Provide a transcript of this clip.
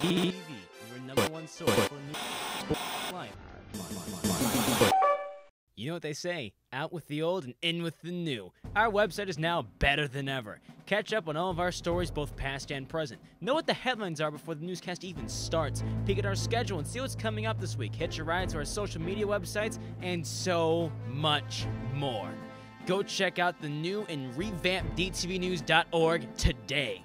TV, your number one source for news life. You know what they say out with the old and in with the new. Our website is now better than ever. Catch up on all of our stories, both past and present. Know what the headlines are before the newscast even starts. Peek at our schedule and see what's coming up this week. Hitch a ride to our social media websites, and so much more. Go check out the new and revamped DTVnews.org today.